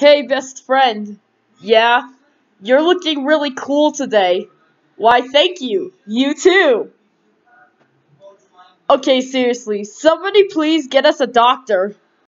Hey, best friend. Yeah? You're looking really cool today. Why, thank you. You too. Okay, seriously, somebody please get us a doctor.